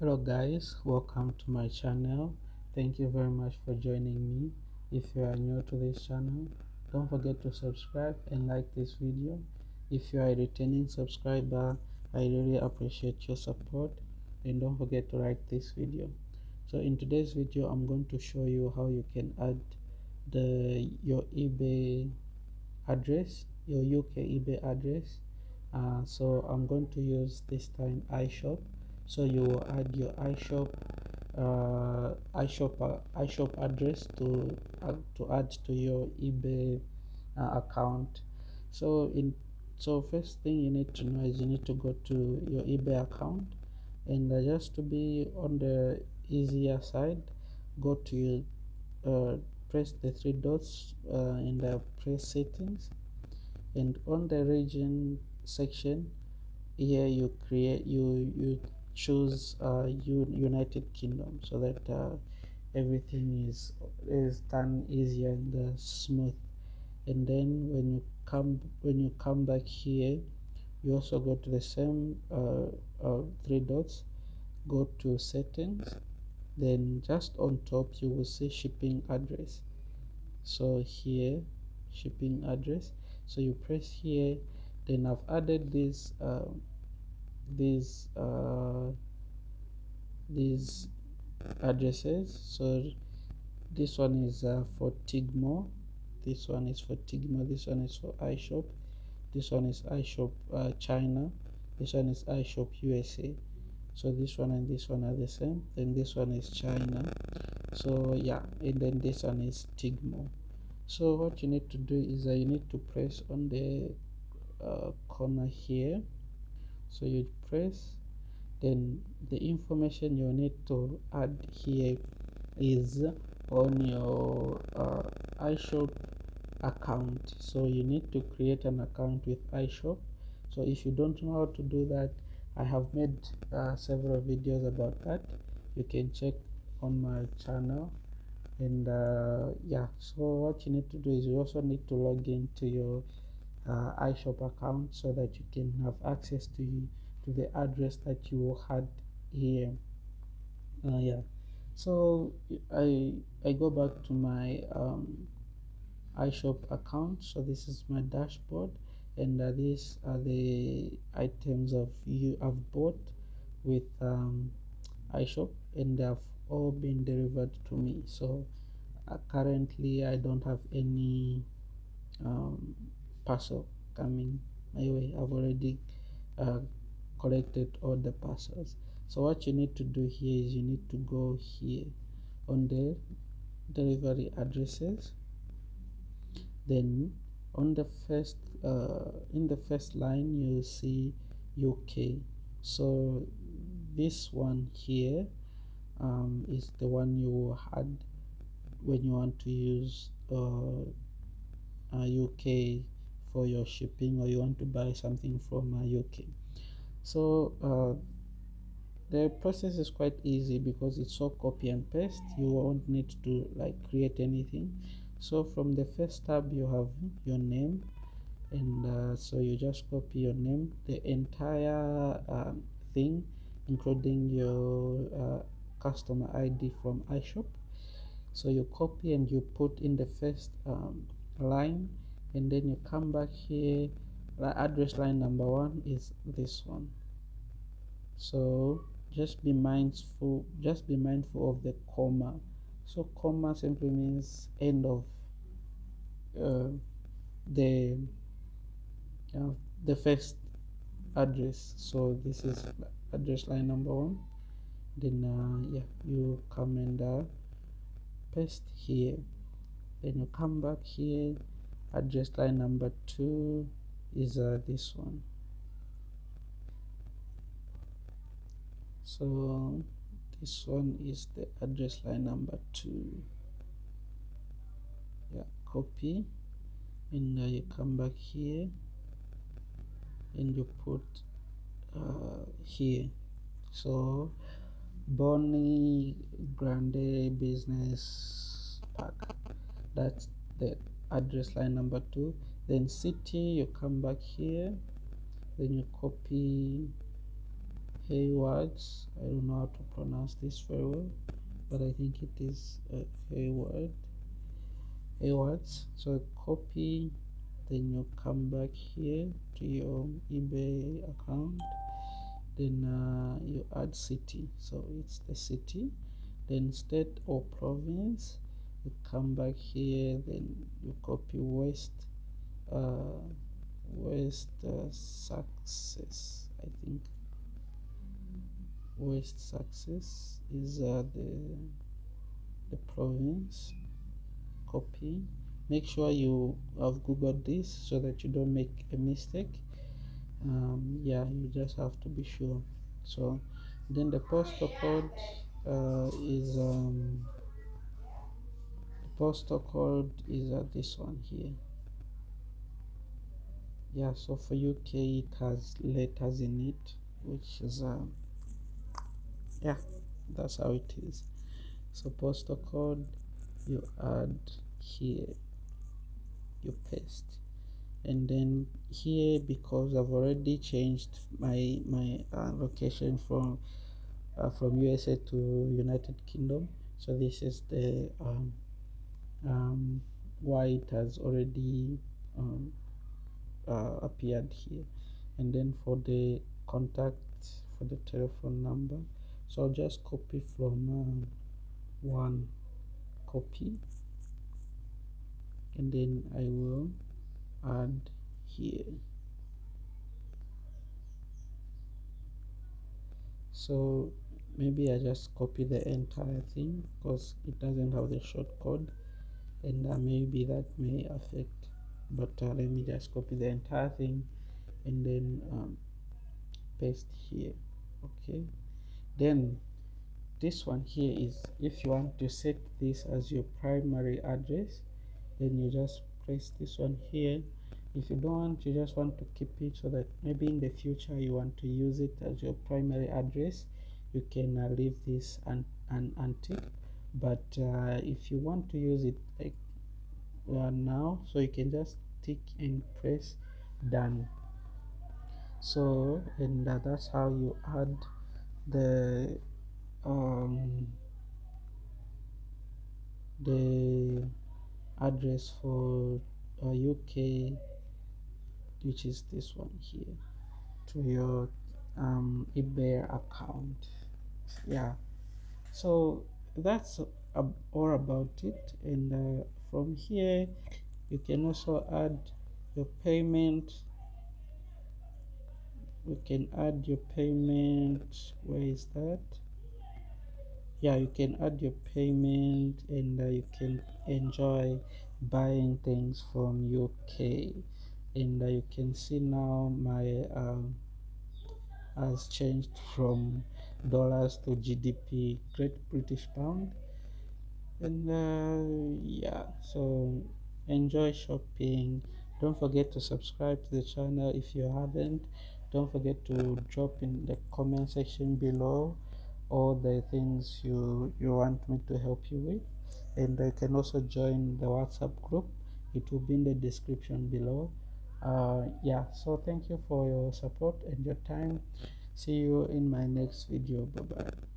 hello guys. Welcome to my channel. Thank you very much for joining me. If you are new to this channel don't forget to subscribe and like this video. If you are a returning subscriber i really appreciate your support. And don't forget to like this video. So in today's video i'm going to show you how you can add the your ebay address your uk ebay address. Uh, so i'm going to use this time ishop so you will add your ishop uh, ishop uh, ishop address to uh, to add to your ebay uh, account. So in so first thing you need to know is you need to go to your ebay account and uh, just to be on the easier side go to uh, press the three dots uh, in the press settings and on the region section here you create you you choose uh, united kingdom so that uh, everything is is done easier and uh, smooth. And then when you come when you come back here you also go to the same uh, uh, three dots. Go to settings. Then just on top you will see shipping address. So here shipping address. So you press here. Then I've added this uh, these uh, these addresses. So this one is uh, for Tigmo. This one is for Tigmo. This one is for iShop. This one is iShop uh, China. This one is iShop USA so this one and this one are the same. Then this one is China. So yeah. And then this one is Tigmo. So what you need to do is uh, you need to press on the uh, corner here so you press then the information you need to add here is on your uh, iShop account. So you need to create an account with iShop. So if you don't know how to do that I have made uh, several videos about that. You can check on my channel. And uh, yeah so what you need to do is you also need to log into your uh, iShop account so that you can have access to to the address that you had here. Uh, yeah. So I I go back to my um, iShop account. So this is my dashboard and uh, these are the items of you have bought with um, iShop and they have all been delivered to me. So uh, currently I don't have any um, parcel coming. My way I've already uh, collected all the parcels. So what you need to do here is you need to go here on the delivery addresses. Then on the first uh, in the first line you see UK so this one here um, is the one you had when you want to use uh, UK for your shipping or you want to buy something from UK so uh, the process is quite easy because it's all copy and paste. You won't need to like create anything. So from the first tab you have your name and uh, so you just copy your name. The entire uh, thing including your uh, customer id from iShop. So you copy and you put in the first um, line and then you come back here address line number one is this one. So just be mindful just be mindful of the comma. So comma simply means end of uh, the uh, the first address. So this is address line number one. Then uh, yeah you come and uh, paste here. Then you come back here address line number two is uh, this one. So this one is the address line number two. Yeah copy. And uh, you come back here and you put uh, here. So Bolney Grange Business Park. That's the address line number two then city you come back here then you copy Haywards. I don't know how to pronounce this very well, but I think it is uh, Hayward. Haywards. So copy, then you come back here to your eBay account. Then uh, you add city. So it's the city. Then state or province. You come back here. Then you copy West. Uh, West uh, Success. I think West Success is uh, the the province copy make sure you have googled this so that you don't make a mistake um, yeah you just have to be sure so then the postal code uh, is um, postal code is uh, this one here? Yeah so for UK it has letters in it which is uh, yeah that's how it is. So postal code you add here you paste. And then here because I've already changed my my uh, location from uh, from USA to United Kingdom so this is the um, um, why it has already um, uh, appeared here. And then for the contact for the telephone number so I'll just copy from uh, one copy. And then I will add here. So maybe I just copy the entire thing because it doesn't have the short code and uh, maybe that may affect but uh, let me just copy the entire thing. And then um, paste here okay? Then this one here is if you want to set this as your primary address then you just press this one here. If you don't want you just want to keep it so that maybe in the future you want to use it as your primary address you can uh, leave this and un untick but uh, if you want to use it like uh, now so you can just tick and press done. So and uh, that's how you add the um, the address for uh, UK which is this one here to your um, eBay account. Yeah. So that's uh, all about it. And uh, from here you can also add your payment. You can add your payment. Where is that? Yeah you can add your payment and uh, you can enjoy buying things from UK and uh, you can see now my um, has changed from dollars to GBP Great British Pound. And uh, yeah so enjoy shopping. Don't forget to subscribe to the channel if you haven't. Don't forget to drop in the comment section below all the things you you want me to help you with. And you can also join the whatsapp group. It will be in the description below uh, yeah so thank you for your support and your time. See you in my next video. Bye bye